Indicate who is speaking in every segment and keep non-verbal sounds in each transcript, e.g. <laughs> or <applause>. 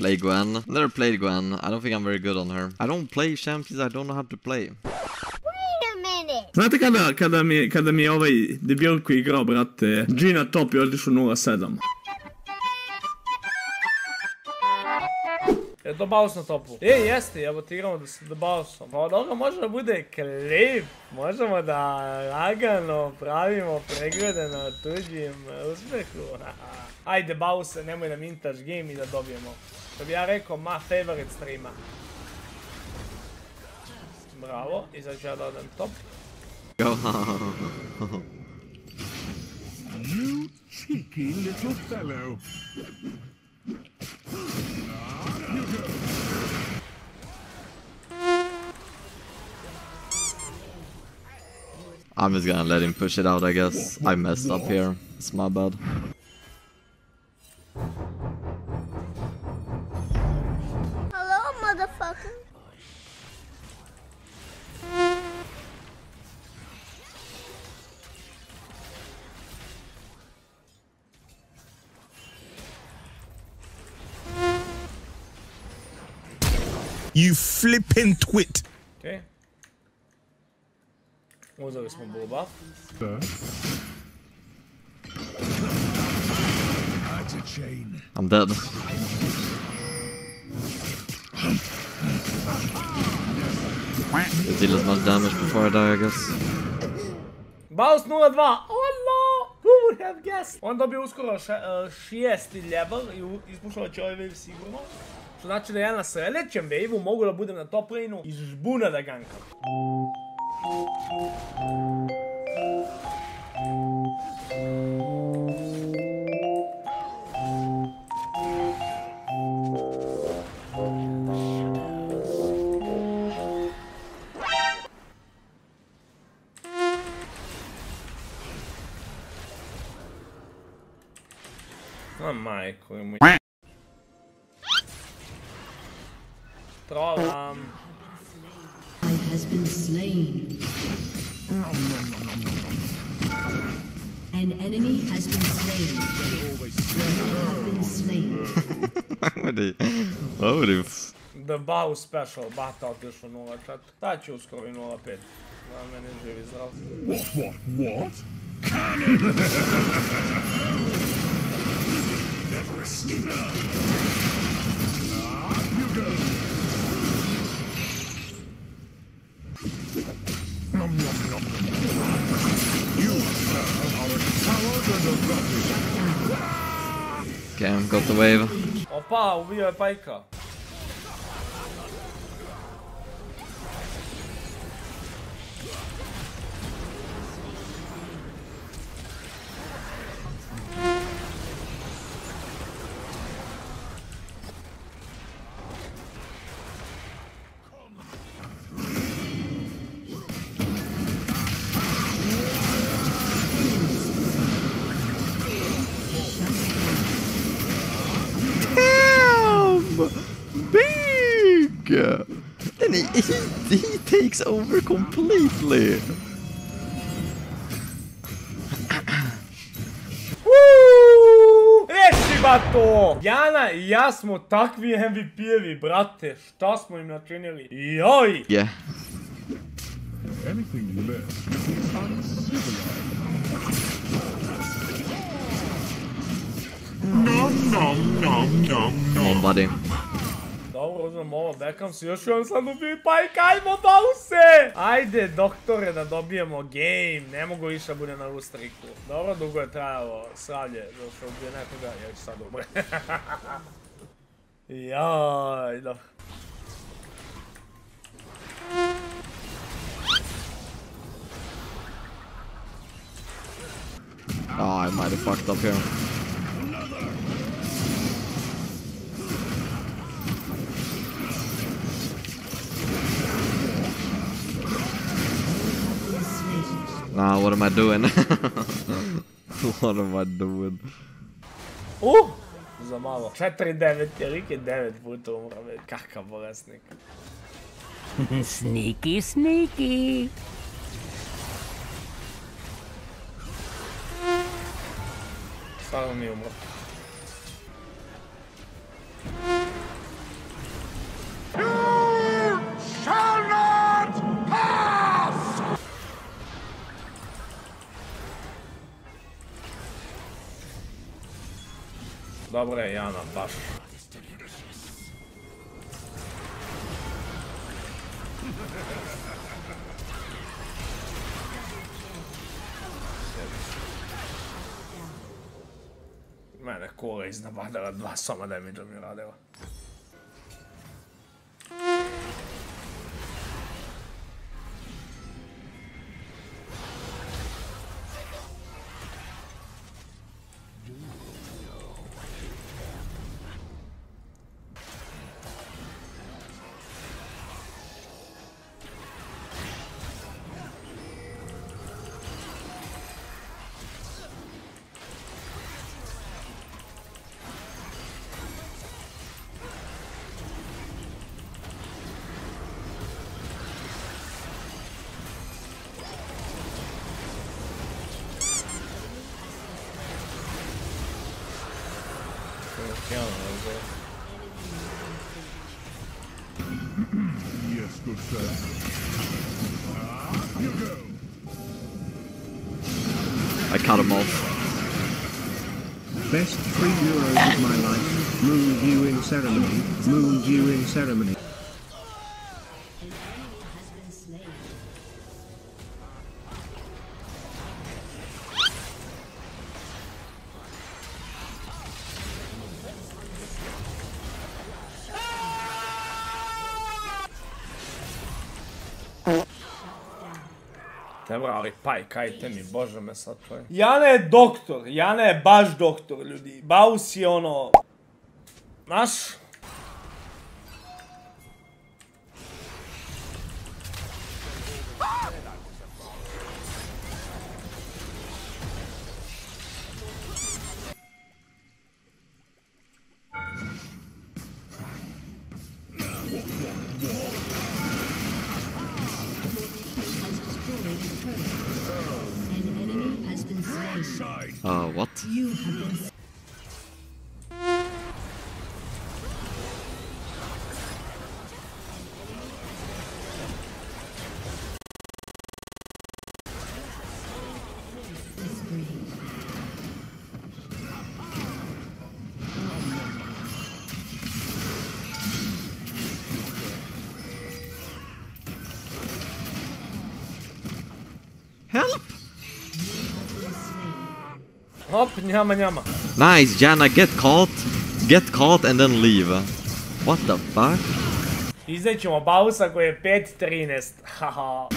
Speaker 1: play Gwen. Never played Gwen. I don't think I'm very good on her. I don't play champions I don't know how to play.
Speaker 2: Wait a minute.
Speaker 3: Znate kada, kada, mi, kada mi ovaj debil koji igrao, brate, Gina top je otišao 0-7.
Speaker 4: Je to baus na topu? E, jeste, evo ti igramo da se da bausom. Pa od ovoga može da bude klip. Možemo da lagano pravimo preglede na tuđim uspehu. <laughs> Ajde bause, nemoj da mintaš game i da dobijemo. Što bi ja rekao, ma favorite streama. Bravo, i sad ću ja da odem top. <laughs>
Speaker 5: You cheeky little fellow.
Speaker 1: I'm just gonna let him push it out, I guess. I messed up here. It's my bad.
Speaker 5: You flipping twit.
Speaker 4: Okej. Uzeli smo bull buff.
Speaker 5: That's a chain.
Speaker 1: I'm dead. Did deal as much damage before I die, I guess.
Speaker 4: Baus 0-2! Allah! Who would have guessed? On dobio uskoro še, uh, šesti level i u- ispušao će ovaj wave sigurno. Što znači da ja na sljedećem wave-u mogu da budem na top lane-u i žbuna da gankam. A majko mu... Trollam.
Speaker 6: has been slain. An enemy has been slain. You have been slain.
Speaker 1: Why would he? Why would
Speaker 4: The Bow Special, bata otišao 0.4. Ta će uskoro i 0.5. Da mene živi zdrav.
Speaker 5: What, what, what? <laughs> Never escape.
Speaker 1: Got the wave.
Speaker 4: Opa, Pajka.
Speaker 1: He, he, he takes over completely.
Speaker 4: Bato! Jana i ja smo takvi MVP-evi, brate. Šta smo im načinili? Joj!
Speaker 1: Yeah.
Speaker 5: Anything less is uncivilized. Nom, nom, nom, nom,
Speaker 1: Come on, buddy.
Speaker 4: Dobro, uzmem ovo, bekam se, još jedan sad ubije Pajka, ajmo bause! Ajde, doktore, da dobijemo game, ne mogu više bude na lustriku. Dobro, dugo je trajalo sravlje, zašto ubije nekoga, ja ću sad umre. Jaj, dobro.
Speaker 1: Oh, I might have fucked up here. Nah, what am I doing? <laughs> what am I doing?
Speaker 4: Uh! Za malo. 4-9, je Rik je 9 puta umra, već. Kakav bolesnik.
Speaker 7: Sneaky, sneaky.
Speaker 4: Stvarno nije umro. Dobro je Jana, baš. Mene kola iznabadala dva soma damage mi radila.
Speaker 5: Yes, good sir. Ah, you go.
Speaker 1: I cut him off.
Speaker 7: Best three euros of my life. Moon you in ceremony. Moon you in ceremony.
Speaker 4: Dobro, ali paj, kajte mi, bože me sad tvoj. Jana je doktor, Jana je baš doktor, ljudi. Baus je ono... Znaš? Hop, njama, njama.
Speaker 1: Nice, Jana, get caught. Get caught and then leave. What the fuck?
Speaker 4: Iznećemo Bausa koji je 5-13. <laughs> Haha.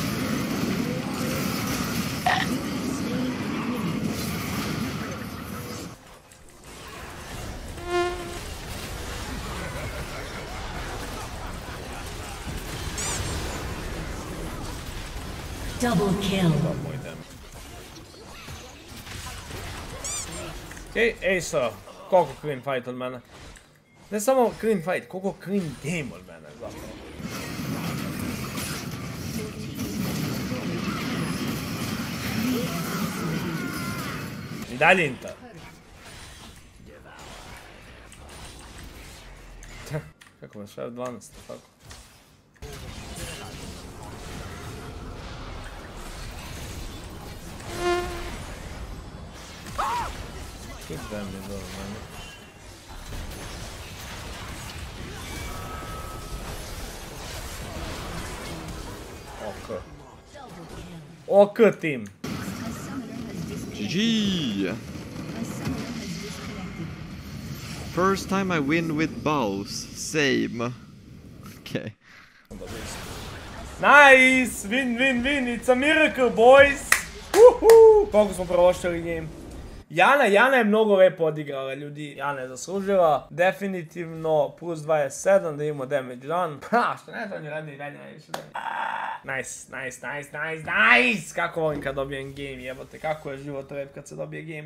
Speaker 6: Double kill.
Speaker 4: Okay, ez a Coco Clean Fight-on menne. De samo Clean Fight, Coco Clean Game-on menne zapravo. Dalinta. Kako vam šef 12, tako? Good damage over mene. Ok. Ok tim.
Speaker 1: GG! First time I win with Baus. Same. Okay.
Speaker 4: Nice! Win, win, win! It's a miracle, boys! Uhu! Koliko smo provoštili game? Jana, Jana je mnogo lepo odigrala, ljudi. Jana je zaslužila. Definitivno plus 27 da imamo damage done. <laughs> Ha, što ne znam, radi, radi najviše damage. Nice, nice, nice, nice, nice! Kako volim kad dobijem game, jebote. Kako je život rep kad se dobije game.